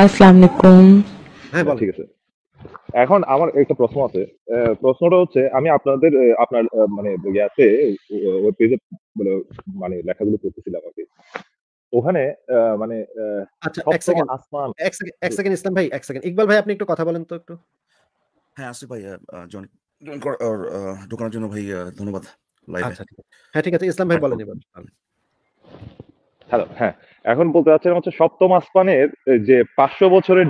আসসালামু আলাইকুম। হ্যাঁ হ্যাঁ, ঠিক আছে। এখন আমার একটা প্রশ্ন আছে। প্রশ্নটা হচ্ছে আমি আপনাদের আপনার মানে ইয়াতে ওয়েব পেজে মানে লেখাগুলো পড়তেছিলাম আর কি। ওখানে আহ, মানে আচ্ছা এক সেকেন্ড আসমান। এক সেকেন্ড এক সেকেন্ড ইসলাম ভাই এক সেকেন্ড ইকবাল ভাই আপনি একটু কথা বলেন তো একটু। হ্যাঁ আসিফ ভাই জয়েন ঢোকানোর জন্য ভাই ধন্যবাদ লাইভে আচ্ছা ঠিক আছে। হ্যাঁ ঠিক আছে ইসলাম ভাই বলেন এবার। হ্যালো হ্যাঁ। এখন বলতে চাচ্ছিলাম হচ্ছে সপ্তম আসমানের যে পাঁচশো বছরের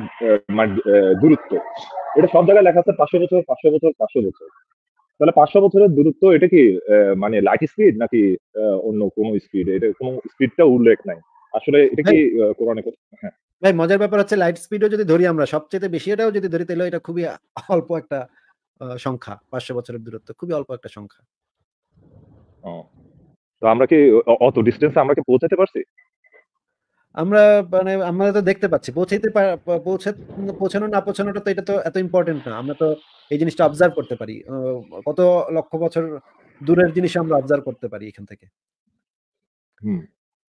দূরত্ব এটা সব জায়গায় লেখা আছে পাঁচশো বছর পাঁচশো বছর পাঁচশো বছর। তাহলে পাঁচশো বছরের দূরত্ব এটা কি মানে লাইট স্পিড নাকি অন্য কোনো স্পিড এটা কোনো স্পিডটা উল্লেখ নাই। আসলে এটা কি কোরআনে হ্যাঁ। ভাই মজার ব্যাপার হচ্ছে লাইট স্পিডও যদি ধরি আমরা সবচেয়ে বেশি এটাও যদি ধরি তাহলে এটা খুবই অল্প একটা সংখ্যা পাঁচশো বছরের দূরত্ব খুবই অল্প একটা সংখ্যা। ও। তো আমরা কি অত ডিস্টেন্স আমরা কি পৌঁছাতে পারছি? আমরা মানে আমরা তো দেখতে পাচ্ছি। পৌঁছাইতে পৌঁছানো না পৌঁছানোটা তো এটা তো এত ইম্পর্টেন্ট না। আমরা তো এই জিনিসটা অবজার্ভ করতে পারি। কত লক্ষ বছর দূরের জিনিস আমরা অবজার্ভ করতে পারি এখান থেকে। হুম।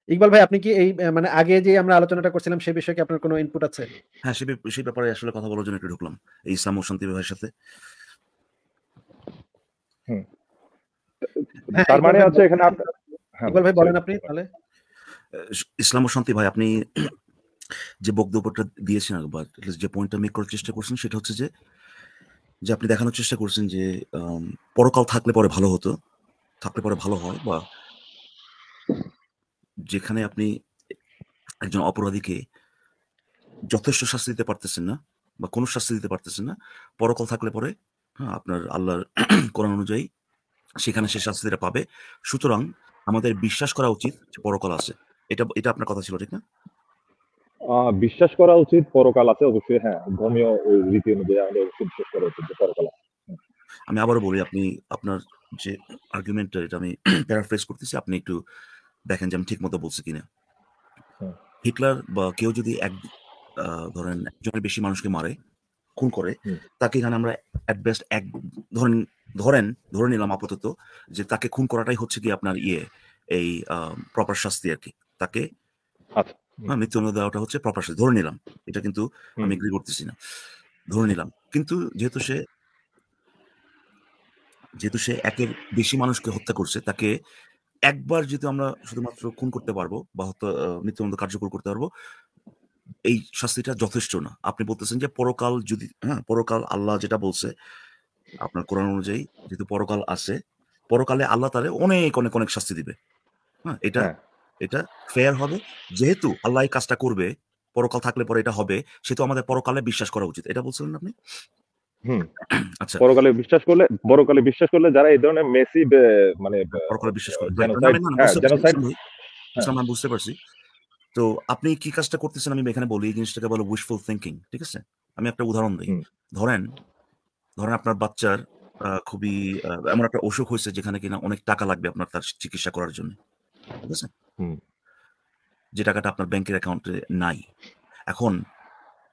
ইকবাল ভাই আপনি কি এই মানে আগে যে আমরা আলোচনাটা করছিলাম সেই বিষয়ে কি আপনার কোনো ইনপুট আছে? হ্যাঁ সে সেই ব্যাপারে আসলে কথা বলার জন্য একটু ঢুকলাম। এই ও শান্তি ভাইয়ের সাথে। হ্যাঁ, তার মানে হচ্ছে এখানে ইকবাল ভাই বলেন আপনি তাহলে। ইসলাম ও শান্তি ভাই আপনি যে বক্তব্যটা দিয়েছেন বা যে পয়েন্টটা মেক করার চেষ্টা করছেন সেটা হচ্ছে যে যে আপনি দেখানোর চেষ্টা করছেন যে পরকাল থাকলে পরে ভালো হতো থাকলে পরে ভালো হয় বা যেখানে আপনি একজন অপরাধীকে যথেষ্ট শাস্তি দিতে পারতেছেন না বা কোনো শাস্তি দিতে পারতেছেন না পরকাল থাকলে পরে হ্যাঁ আপনার আল্লাহর কোরআন অনুযায়ী সেখানে সে শাস্তিটা পাবে। সুতরাং আমাদের বিশ্বাস করা উচিত যে পরকাল আছে। এটা এটা আপনার কথা ছিল ঠিক না? বিশ্বাস করা উচিত পরকাল আছে অবশ্যই হ্যাঁ। ধর্মীয় ওই রীতি অনুযায়ী আমাদের অবশ্যই বিশ্বাস করা উচিত যে পরকাল আছে। আমি আবারও বলি আপনি আপনার যে আর্গুমেন্টটা এটা আমি প্যারাফ্রেজ করতেছি আপনি একটু দেখেন যে আমি ঠিক মতো বলছি কিনা। হিটলার বা কেউ যদি এক ধরেন একজনের বেশি মানুষকে মারে খুন করে তাকে এখানে আমরা অ্যাট বেস্ট এক ধরেন ধরেন ধরে নিলাম আপাতত যে তাকে খুন করাটাই হচ্ছে কি আপনার ইয়ে এই প্রপার শাস্তি আর কি। তাকে আচ্ছা। হ্যাঁ মৃত্যুদণ্ড দেওয়াটা হচ্ছে প্রপার শাস্তি। ধরে নিলাম। এটা কিন্তু আমি এগ্রি করতেছি না। ধরে নিলাম। কিন্তু যেহেতু সে যেহেতু সে একের বেশি মানুষকে হত্যা করছে তাকে একবার যেহেতু আমরা শুধুমাত্র খুন করতে পারব বা হত্যা মৃত্যুদণ্ড কার্যকর করতে পারব এই শাস্তিটা যথেষ্ট না। আপনি বলতেছেন যে পরকাল যদি হ্যাঁ পরকাল আল্লাহ যেটা বলছে আপনার কোরআন অনুযায়ী যেহেতু পরকাল আছে পরকালে আল্লাহ তারে অনেক অনেক অনেক শাস্তি দিবে। হ্যাঁ এটা হ্যাঁ। এটা ফেয়ার হবে। যেহেতু আল্লাহ এই কাজটা করবে পরকাল থাকলে পরে এটা হবে সেহেতু আমাদের পরকালে বিশ্বাস করা উচিত। এটা বলছিলেন আপনি? হুম। আচ্ছা। পরকালে বিশ্বাস করলে বড়কালে বিশ্বাস করলে যারা এই ধরনের মেসি মানে পরকালে বিশ্বাস করে। জেনোসাইড হ্যাঁ জেনোসাইড ইসলাম আমি বুঝতে পারছি। তো আপনি কি কাজটা করতেছেন? আমি এখানে বলি এই জিনিসটাকে বলো উইশফুল থিঙ্কিং ঠিক আছে? আমি একটা উদাহরণ দিই। ধরেন ধরেন আপনার বাচ্চার খুবই এমন একটা অসুখ হয়েছে যেখানে কিনা অনেক টাকা লাগবে আপনার তার চিকিৎসা করার জন্য ঠিক আছে? যে টাকাটা আপনার ব্যাংকের অ্যাকাউন্টে নাই। এখন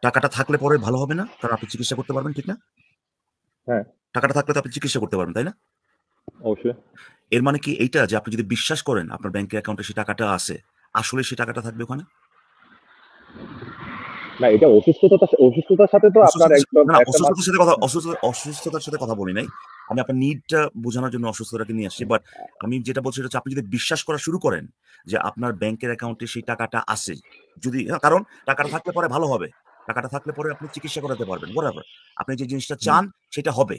টাকাটা থাকলে পরে ভালো হবে না? কারণ আপনি চিকিৎসা করতে পারবেন ঠিক না? হ্যাঁ। টাকাটা থাকলে তো আপনি চিকিৎসা করতে পারবেন তাই না? অবশ্যই। এর মানে কি এইটা যে আপনি যদি বিশ্বাস করেন আপনার ব্যাংকের অ্যাকাউন্টে সেই টাকাটা আছে আসলে সেই টাকাটা থাকবে ওখানে? না এটা অসুস্থতা অসুস্থতার সাথে তো আপনার না, না, অসুস্থতার সাথে কথা অসুস্থ- অসুস্থতার সাথে কথা বলি নাই। আমি আপনার নিডটা বোঝানোর জন্য অসুস্থতাকে নিয়ে আসছি বাট আমি যেটা বলছি সেটা হচ্ছে আপনি যদি বিশ্বাস করা শুরু করেন যে আপনার ব্যাংকের অ্যাকাউন্টে সেই টাকাটা আছে যদি হ্যাঁ, কারণ টাকাটা থাকলে পরে ভালো হবে। টাকাটা থাকলে পরে আপনি চিকিৎসা করাতে পারবেন বরাবর আপনি যে জিনিসটা চান সেটা হবে।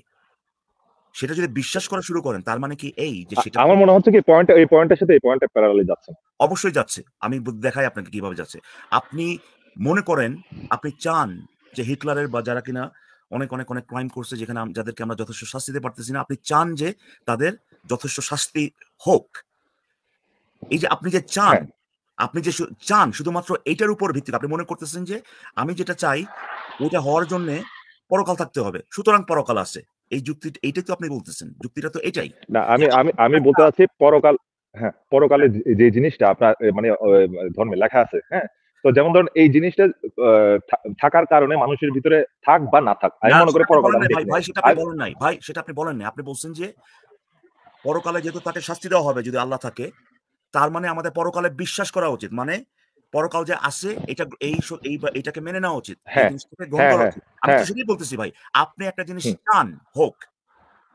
সেটা যদি বিশ্বাস করা শুরু করেন তার মানে কি এই যে সেটা আমার মনে হচ্ছে কি পয়েন্ট এই পয়েন্টের সাথে এই পয়েন্টে প্যারালালি যাচ্ছে অবশ্যই যাচ্ছে। আমি দেখাই আপনাকে কীভাবে যাচ্ছে। আপনি মনে করেন আপনি চান যে হিটলারের বা যারা কিনা অনেক অনেক অনেক ক্রাইম করছে যেখানে যাদেরকে আমরা যথেষ্ট শাস্তি দিতে পারতেছি না আপনি চান যে তাদের যথেষ্ট শাস্তি হোক। এই যে আপনি যে চান হ্যাঁ। আপনি যে চান শুধুমাত্র এইটার উপর ভিত্তি আপনি মনে করতেছেন যে আমি যেটা চাই ওইটা হওয়ার জন্য পরকাল থাকতে হবে। সুতরাং পরকাল আছে। এই যুক্তি এইটাই তো আপনি বলতেছেন। যুক্তিটা তো এটাই। না আমি আমি আমি বলতে চাচ্ছি পরকাল হ্যাঁ পরকালে যে- যে জিনিসটা আপনার মানে ধর্মে লেখা আছে হ্যাঁ তো যেমন ধরুন এই জিনিসটা থাকার কারণে মানুষের ভিতরে থাক বা না থাক আমি মনে করি পরকাল ভাই সেটা আপনি বলেন নাই ভাই সেটা আপনি বলেন নাই আপনি বলছেন যে পরকালে যেহেতু তাকে শাস্তি দেওয়া হবে যদি আল্লাহ থাকে তার মানে আমাদের পরকালে বিশ্বাস করা উচিত মানে পরকাল যে আছে এটা এই এই এটাকে মেনে নেওয়া উচিত হ্যাঁ, হ্যাঁ, হ্যাঁ, আমি তো হ্যাঁ। সেটাই বলতেছি ভাই আপনি একটা জিনিস। চান হোক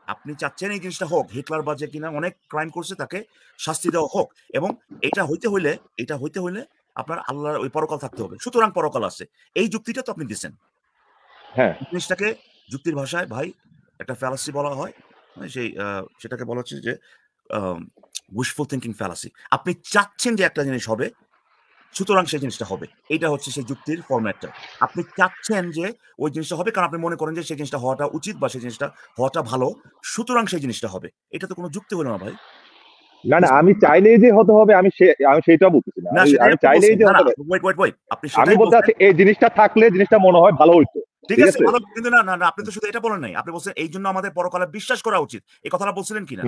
আপনি চাচ্ছেন এই জিনিসটা হোক হিটলার বা যে কিনা অনেক ক্রাইম করছে তাকে শাস্তি দেওয়া হোক এবং এটা হইতে হইলে এটা হইতে হইলে আপনার আল্লাহর ওই পরকাল থাকতে হবে। সুতরাং পরকাল আছে। এই যুক্তিটা তো আপনি দিচ্ছেন হ্যাঁ। জিনিসটাকে যুক্তির ভাষায় ভাই একটা ফ্যালাসি বলা হয়। মানে সেই সেটাকে বলা হচ্ছে যে উইশফুল থিঙ্কিং ফ্যালাসি আপনি চাচ্ছেন যে একটা জিনিস হবে সুতরাং সেই জিনিসটা হবে। এটা হচ্ছে সেই যুক্তির ফরম্যাটটা আপনি চাচ্ছেন যে ওই জিনিসটা হবে কারণ আপনি মনে করেন যে সেই জিনিসটা হওয়াটা উচিত বা সেই জিনিসটা হওয়াটা ভালো সুতরাং সেই জিনিসটা হবে। এটা তো কোনো যুক্তি হলো না ভাই। না না আমি চাইলেই যে হতে হবে আমি সে আমি সেটা বলতেছি না। আমি- চাইলেই যে হতে হবে। আপনি আমি বলতে চাচ্ছি এই জিনিসটা থাকলে জিনিসটা মনে হয় ভালো হইতো। ঠিক আছে? ভালো কিন্তু না না না আপনি তো শুধু এটা বলেন নাই। আপনি বলছেন এই জন্য আমাদের পরকালে বিশ্বাস করা উচিত। এই কথাটা বলছিলেন কিনা।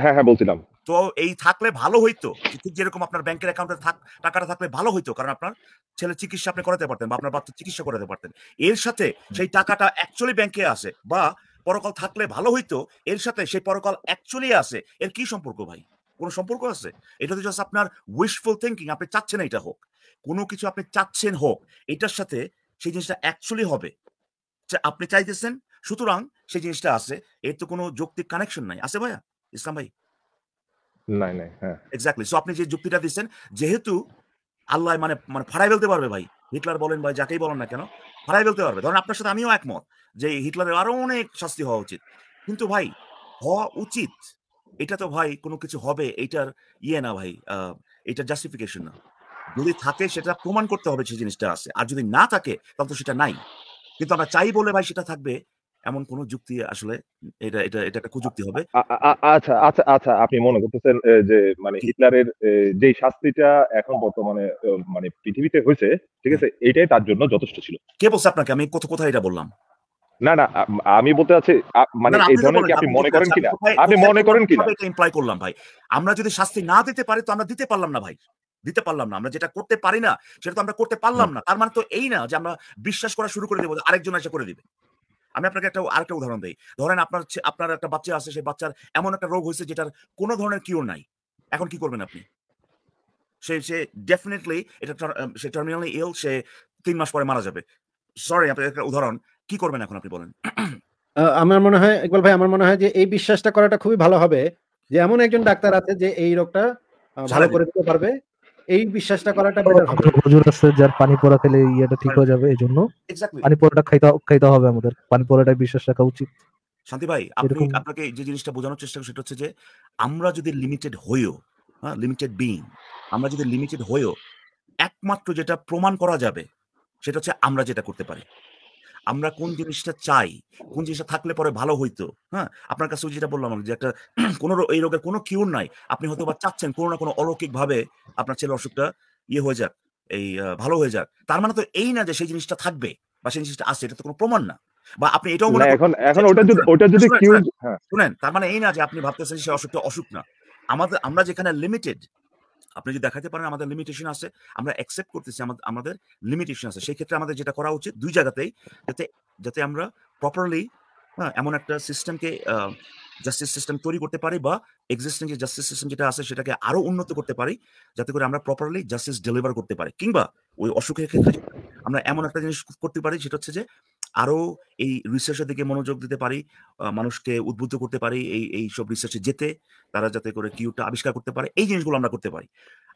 হ্যাঁ হ্যাঁ বলছিলাম। তো এই থাকলে ভালো হইতো। ঠিক যেরকম আপনার ব্যাংকের অ্যাকাউন্টে টাকাটা থাকলে ভালো হইতো কারণ আপনার ছেলে চিকিৎসা আপনি করাতে পারতেন বা আপনার বাচ্চা চিকিৎসা করাতে পারতেন। এর সাথে সেই টাকাটা অ্যাকচুয়ালি ব্যাংকে আসে বা পরকাল থাকলে ভালো হইতো এর সাথে সেই পরকাল অ্যাকচুয়ালি আছে এর কি সম্পর্ক ভাই? কোনো সম্পর্ক আছে? এটা তো জাস্ট আপনার উইশফুল থিঙ্কিং আপনি চাচ্ছেন এটা হোক। কোনো কিছু আপনি চাচ্ছেন হোক এটার সাথে সেই জিনিসটা অ্যাকচুয়ালি হবে। আপনি চাইতেছেন সুতরাং সেই জিনিসটা আছে। এর তো কোনো যৌক্তিক কানেকশন নাই। আছে ভাইয়া? ইসলাম ভাই? এক্স্যাক্টলি সো আপনি যে যুক্তিটা দিচ্ছেন, যেহেতু আল্লাহ মানে মানে ফাড়াই ফেলতে পারবে ভাই, হিটলার বলেন ভাই যাকেই বলেন না কেন ফাড়াই ফেলতে পারবে। ধরেন আপনার সাথে আমিও একমত যে হিটলারের আরও অনেক শাস্তি হওয়া উচিত। কিন্তু ভাই, হওয়া উচিত, এটা তো ভাই কোনো কিছু হবে, এটার ইয়ে না ভাই এটার জাস্টিফিকেশন না। যদি থাকে সেটা প্রমাণ করতে হবে সেই জিনিসটা আছে। আর যদি না থাকে, তাহলে তো সেটা নাই। কিন্তু আমরা চাই বলে ভাই সেটা থাকবে এমন কোনো যুক্তি আসলে এটা এটা এটা একটা কুযুক্তি হবে? আচ্ছা আচ্ছা আচ্ছা আপনি মনে করতেছেন যে মানে হিটলারের যেই শাস্তিটা এখন বর্তমানে মানে পৃথিবীতে হয়েছে ঠিক আছে এটাই তার জন্য যথেষ্ট ছিল। কে বলছে আপনাকে? আমি কোথা কোথায় এটা বললাম? না না আমি বলতে চাচ্ছি মানে এই ধরনের কি আপনি মনে করেন কিনা? আপনি মনে করেন কিনা? এটা ইমপ্লাই করলাম ভাই? আমরা যদি শাস্তি না দিতে পারি তো আমরা দিতে পারলাম না ভাই। দিতে পারলাম না আমরা যেটা করতে পারি না সেটা তো আমরা করতে পারলাম না। তার মানে তো এই না যে আমরা বিশ্বাস করা শুরু করে দেবো যে আরেকজন এসে করে দিবে। আমি আপনাকে একটা আরেকটা উদাহরণ দিই। ধরেন আপনার আপনার একটা বাচ্চা আছে সেই বাচ্চার এমন একটা রোগ হয়েছে যেটার কোনো ধরনের কিওর নাই। এখন কি করবেন আপনি? সে সে ডেফিনেটলি এটা সে টার্মিনালি ইল সে তিন মাস পরে মারা যাবে। সরি আপনার একটা উদাহরণ। কি করবেন এখন আপনি বলেন? আহ, আমার মনে হয় ইকবাল ভাই আমার মনে হয় যে এই বিশ্বাসটা করাটা খুবই ভালো হবে যে এমন একজন ডাক্তার আছে যে এই রোগটা ভালো করে দিতে পারবে। এই বিশ্বাসটা করাটা বেটার হবে। হুজুর আছে যার পানি পড়া খেলে ইয়াটা ঠিক হয়ে যাবে এজন্য পানি পড়াটা খাইতে খাইতে হবে আমাদের। পানি পড়াটাই বিশ্বাস রাখা উচিত। শান্তি ভাই আপনি আপনাকে যে জিনিসটা বোঝানোর চেষ্টা করছি সেটা হচ্ছে যে আমরা যদি লিমিটেড হইও হ্যাঁ লিমিটেড বিং আমরা যদি লিমিটেড হইও একমাত্র যেটা প্রমাণ করা যাবে সেটা হচ্ছে আমরা যেটা করতে পারি। আমরা কোন জিনিসটা চাই? কোন জিনিসটা থাকলে পরে ভালো হইতো? হ্যাঁ? আপনার কাছে যেটা বললাম যে একটা কোনো এই রোগের কোনো কিউর নাই। আপনি হয়তো বা চাচ্ছেন কোনো না কোনো অলৌকিক ভাবে আপনার ছেলে অসুখটা ইয়ে হয়ে যাক এই ভালো হয়ে যাক। তার মানে তো এই না যে সেই জিনিসটা থাকবে বা সেই জিনিসটা আছে এটা তো কোনো প্রমাণ না। বা আপনি এটাও মনে এখন এখন শুনেন, ওটা যদি ওটা যদি হ্যাঁ। শুনেন তার মানে এই না যে আপনি ভাবতেছেন সে অসুখটা অসুখ না। আমাদের আমরা যেখানে লিমিটেড আপনি যদি দেখাতে পারেন আমাদের লিমিটেশন আছে, আমরা অ্যাকসেপ্ট করতেছি আমাদের লিমিটেশন আছে। সেই ক্ষেত্রে আমাদের যেটা করা উচিত দুই জায়গাতেই যাতে যাতে আমরা প্রপারলি হ্যাঁ এমন একটা সিস্টেমকে জাস্টিস সিস্টেম তৈরি করতে পারি বা এক্সিস্টিং যে জাস্টিস সিস্টেম যেটা আছে সেটাকে আরও উন্নত করতে পারি, যাতে করে আমরা প্রপারলি জাস্টিস ডেলিভার করতে পারি। কিংবা ওই অসুখের ক্ষেত্রে আমরা এমন একটা জিনিস করতে পারি, সেটা হচ্ছে যে আরও এই রিসার্চের দিকে মনোযোগ দিতে পারি মানুষকে উদ্বুদ্ধ করতে পারি এই এই সব রিসার্চে যেতে তারা যাতে করে কিউটা আবিষ্কার করতে পারে এই জিনিসগুলো আমরা করতে পারি।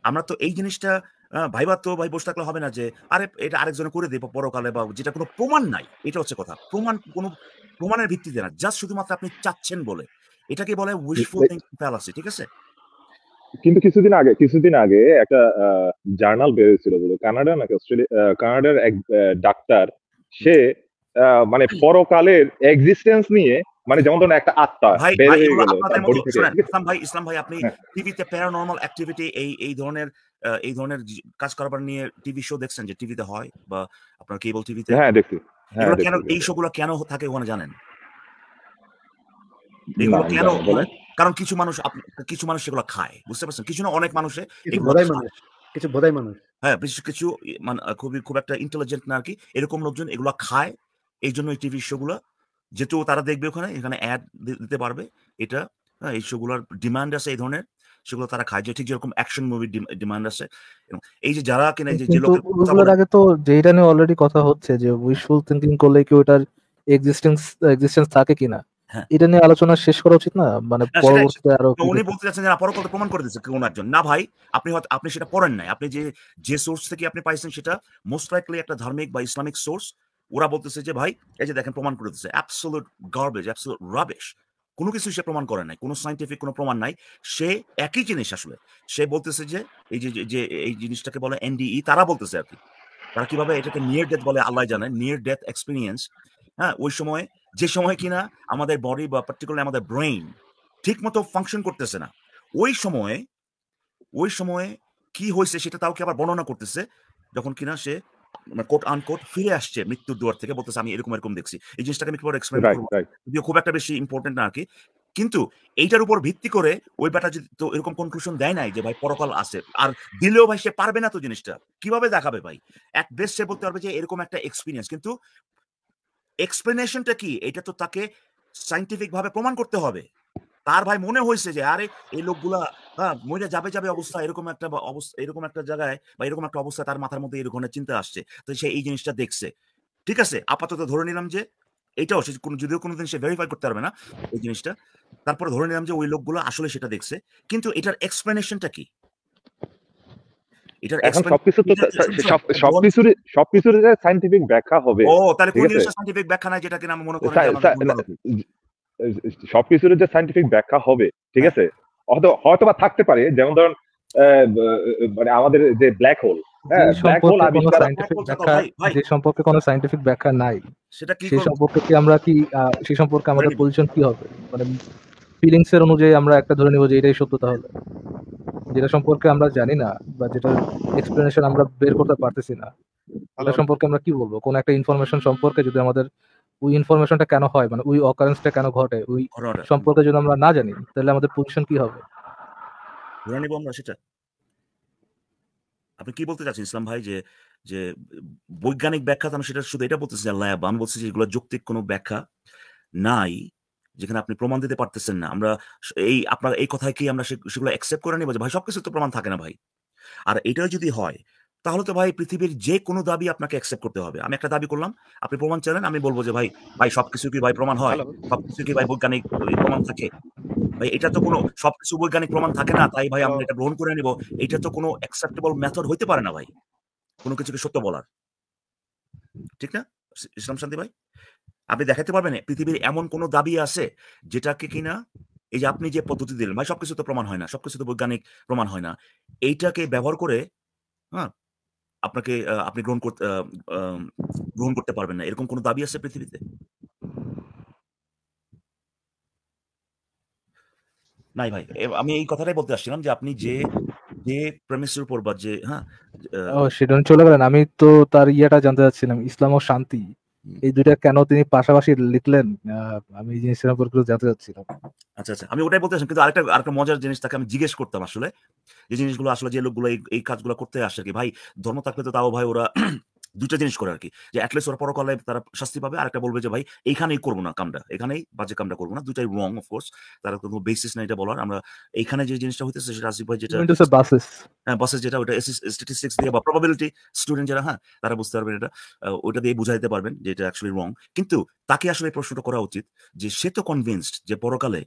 আমরা তো এই জিনিসটা আহ, ভাইবা তো ভাই বসে থাকলে হবে না যে আরে এটা আরেকজনে করে দেবো পরকালে বা যেটা কোনো প্রমাণ নাই। এটা হচ্ছে কথা। প্রমাণ কোনো প্রমাণের ভিত্তিতে না জাস্ট শুধুমাত্র আপনি চাচ্ছেন বলে। এটাকে বলে উইশফুল থিঙ্কিং ফ্যালাসি ঠিক আছে? কিন্তু কিছুদিন আগে কিছুদিন আগে একটা জার্নাল বেরিয়েছিল বলে কানাডা নাকি অস্ট্রেলিয়া কানাডার এক ডাক্তার সে মানে পরকালের এক্সিস্টেন্স নিয়ে মানে যেমন ধরুন একটা আত্মা বের হয়ে গেল? ইসলাম ভাই ইসলাম ভাই আপনি। টিভিতে প্যারানর্মাল অ্যাক্টিভিটি এই এই ধরনের এই ধরনের কাজ করবার নিয়ে টিভি শো দেখছেন যে টিভিতে হয় বা আপনার কেবল টিভিতে হ্যাঁ দেখছি। হ্যাঁ কেন এই শোগুলো কেন থাকে ওখানে জানেন? এগুলো কেন কারণ কিছু মানুষ কিছু মানুষ সেগুলো খায় বুঝতে পারছেন? কিছু না অনেক মানুষে কিছু বোধাই মানুষ বোধাই মানুষ। হ্যাঁ বেশ কিছু মানে খুবই খুব একটা ইন্টেলিজেন্ট না আর কি। এরকম লোকজন এগুলো খায় এই জন্য এই টিভি শোগুলো যেহেতু তারা দেখবে ওখানে এখানে অ্যাড দিতে পারবে। এটা হ্যাঁ, এই শোগুলোর ডিমান্ড আছে এই ধরনের সেগুলো তারা খায়। যে ঠিক যেরকম অ্যাকশন মুভির ডিমান্ড আছে। এই যে যারা কিনা যে যে লোকের কথা আগে তো যেটা নিয়ে অলরেডি কথা হচ্ছে যে উইশফুল থিঙ্কিং করলে কি ওটার এক্সিস্টেন্স এক্সিস্টেন্স থাকে কিনা? হ্যাঁ। এটা নিয়ে আলোচনা শেষ করা উচিত না? মানে পরবর্তীতে আরও উনি বলতে চাচ্ছেন যে না পরকল্পনা প্রমাণ করে দিচ্ছে কোন একজন। না ভাই আপনি হয়তো আপনি সেটা পড়েন নাই। আপনি যে যে সোর্স থেকে আপনি পাইছেন সেটা মোস্ট লাইকলি একটা ধার্মিক বা ইসলামিক সোর্স ওরা বলতেছে যে, ভাই, এই যে দেখেন প্রমাণ করে দিচ্ছে অ্যাবসোলুট গার্বেজ অ্যাবসোলুট রাবিশ কোনো কিছু সে প্রমাণ করে নাই, কোনো সাইন্টিফিক কোনো প্রমাণ নাই। সে একই জিনিস আসলে, সে বলতেছে যে, এই যে যে, এই জিনিসটাকে বলে এনডিই তারা বলতেছে আর কি। তারা কীভাবে এটাকে নিয়ার ডেথ বলে আল্লাহ জানে নিয়ার ডেথ এক্সপিরিয়েন্স হ্যাঁ ওই সময়, যে সময় কিনা আমাদের বডি বা পার্টিকুলার আমাদের ব্রেইন ঠিক মতো ফাংশন করতেছে না, ওই সময়ে ওই সময়ে কি হয়েছে সেটা তাও কি আবার বর্ণনা করতেছে, যখন কিনা সে কোট আনকোট ফিরে আসছে মৃত্যুর দুয়ার থেকে বলতেছে আমি এরকম এরকম দেখছি। এই জিনিসটাকে আমি কীভাবে এক্সপ্লেন করব? যদিও খুব একটা বেশি ইম্পর্টেন্ট না আর কি কিন্তু এইটার উপর ভিত্তি করে ওই ব্যাটা যদি তো এরকম কনক্লুশন দেয় নাই যে ভাই পরকাল আছে আর দিলেও ভাই সে পারবে না তো জিনিসটা। কীভাবে দেখাবে ভাই? এক বেশ সে বলতে পারবে যে এরকম একটা এক্সপিরিয়েন্স কিন্তু এক্সপ্লেনেশনটা কি? এটা তো তাকে সাইন্টিফিক ভাবে প্রমাণ করতে হবে। তার ভাই মনে হয়েছে যে আরে এই লোকগুলা হ্যাঁ মরে যাবে যাবে অবস্থা এরকম একটা অবস্থা এরকম একটা জায়গায় বা এরকম একটা অবস্থা তার মাথার মধ্যে এরকম চিন্তা আসছে। তো সে এই জিনিসটা দেখছে। ঠিক আছে? আপাতত ধরে নিলাম যে এটাও সে কোনো যদিও কোনোদিন সে ভেরিফাই করতে পারবে না এই জিনিসটা। তারপরে ধরে নিলাম যে ওই লোকগুলো আসলে সেটা দেখছে। কিন্তু এটার এক্সপ্লেনেশনটা কি? এটার সবকিছু সবকিছুর সবকিছুর সাইন্টিফিক ব্যাখ্যা হবে। ও তাহলে কোন জিনিসটা সাইন্টিফিক ব্যাখ্যা নাই যেটা কিনা আমি মনে করি সবকিছুর যে সাইন্টিফিক ব্যাখ্যা হবে ঠিক হ্যাঁ। আছে হয়তো হয়তো বা থাকতে পারে যেমন ধরুন আহ, মানে আমাদের যে ব্ল্যাক হোল হ্যাঁ যে হোল সম্পর্কে কোনো সাইন্টিফিক ব্যাখ্যা ভাই, ভাই। যে সম্পর্কে কোনো সাইন্টিফিক ব্যাখ্যা নাই সেই সম্পর্কে কি আমরা কি আহ, সেই সম্পর্কে আমাদের। পজিশন কি হবে মানে ফিলিংস এর অনুযায়ী আমরা একটা ধরে নিব যে এটাই সত্য তাহলে যেটা সম্পর্কে আমরা জানি না বা যেটা এক্সপ্লেনেশন আমরা বের করতে পারতেছি না এটা সম্পর্কে আমরা কি বলব কোন একটা ইনফরমেশন সম্পর্কে যদি আমাদের ওই ইনফরমেশনটা কেন হয়? মানে ওই অকারেন্সটা কেন ঘটে? ওই সম্পর্কে যদি আমরা না জানি তাহলে আমাদের পজিশন কি হবে? ধরে নিবো আমরা সেটা আপনি কি বলতে চাচ্ছেন ইসলাম ভাই যে যে বৈজ্ঞানিক ব্যাখ্যা আমি সেটা শুধু এটা বলতেছি যে ল্যাব আমি বলছি যে এগুলো যৌক্তিক কোনো ব্যাখ্যা নাই যেখানে আপনি প্রমাণ দিতে পারতেছেন না। আমরা এই আপনার এই কথায় কি আমরা সেগুলো অ্যাকসেপ্ট করে নিব যে ভাই সবকিছু তো প্রমাণ থাকে না ভাই। আর এটাই যদি হয় তাহলে তো ভাই পৃথিবীর যে কোনো দাবি আপনাকে অ্যাকসেপ্ট করতে হবে। আমি একটা দাবি করলাম আপনি প্রমাণ চাইলেন আমি বলব যে ভাই ভাই সবকিছু কি ভাই প্রমাণ হয়? সবকিছু কি ভাই বৈজ্ঞানিক প্রমাণ থাকে? ভাই এটা তো কোনো সবকিছু বৈজ্ঞানিক প্রমাণ থাকে না তাই ভাই আমরা এটা গ্রহণ করে নিব। এটা তো কোনো অ্যাকসেপ্টেবল মেথড হইতে পারে না ভাই। কোনো কিছুকে সত্য বলার। ঠিক না? ইস- ইসলাম শান্তি ভাই? আপনি দেখাতে পারবেন পৃথিবীর এমন কোন দাবি আছে যেটাকে কিনা এই যে আপনি যে পদ্ধতি দিলেন ভাই সবকিছু তো প্রমাণ হয় না সবকিছু তো বৈজ্ঞানিক প্রমাণ হয় না। এইটাকে ব্যবহার করে হ্যাঁ আপনাকে আপনি গ্রহণ করতে গ্রহণ করতে পারবেন না। এরকম কোন দাবি আছে পৃথিবীতে? নাই ভাই। আমি এই কথাটাই বলতে আসছিলাম যে আপনি যে যে প্রেমিসের উপর বা যে হ্যাঁ ও সেটা নিয়ে চলে গেলেন। আমি তো তার ইয়েটা জানতে চাচ্ছিলাম ইসলাম ও শান্তি। এই দুইটা কেন তিনি পাশাপাশি লিখলেন? আহ, আমি এই জিনিসটার উপর জানতে চাচ্ছিলাম। আচ্ছা আচ্ছা। আমি ওটাই বলতে চাচ্ছিলাম, কিন্তু আরেকটা আরেকটা মজার জিনিস তাকে আমি জিজ্ঞেস করতাম আসলে। যে জিনিসগুলো আসলে যে লোকগুলো এই এই কাজগুলো করতে আসে কি ভাই ধর্ম থাকলে তো তাও ভাই ওরা দুইটা জিনিস করে আর কি। যে অ্যাটলিস্ট ওরা পরকালে তারা শাস্তি পাবে আরেকটা বলবে যে ভাই এইখানেই করব না কামটা এখানেই বাজে কামটা করব না দুটাই রং অফকোর্স তারা কোনো বেসিস না এটা বলার। আমরা এইখানে যে জিনিসটা হইতেছে সেটা আসিফ ভাই যেটা বাসেস হ্যাঁ বসের যেটা ওটা স্ট্যাটিস্টিক্স দিয়ে বা প্রবাবিলিটি স্টুডেন্ট যারা হ্যাঁ তারা বুঝতে পারবেন এটা। ওটা দিয়ে বুঝাইতে পারবেন যে এটা অ্যাকচুয়ালি রং কিন্তু তাকে আসলে প্রশ্নটা করা উচিত যে সে তো কনভিন্সড যে পরকালে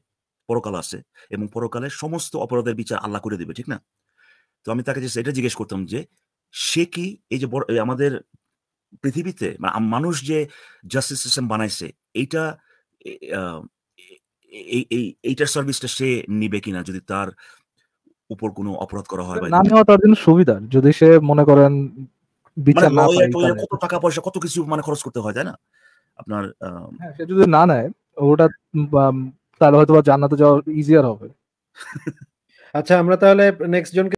পরকাল আছে এবং পরকালে সমস্ত অপরাধের বিচার আল্লাহ করে দিবে ঠিক না? তো আমি তাকে এটা জিজ্ঞেস করতাম যে সে কি এই যে আমাদের পৃথিবীতে মানে মানুষ যে জাস্টিস সিস্টেম বানাইছে এইটা এই এই এইটার সার্ভিসটা সে নিবে কিনা যদি তার উপর কোনো অপরাধ করা হয় না নেওয়া তার জন্য সুবিধা। যদি সে মনে করেন মানে বিচার না পায় কত টাকা পয়সা কত কিছু মানে খরচ করতে হয় তাই না? আপনার হ্যাঁ সে যদি না নেয় ওটা তাহলে হয়তো বা জান্নাতে যাওয়া ইজিয়ার হবে। আচ্ছা আমরা তাহলে নেক্সট জনকে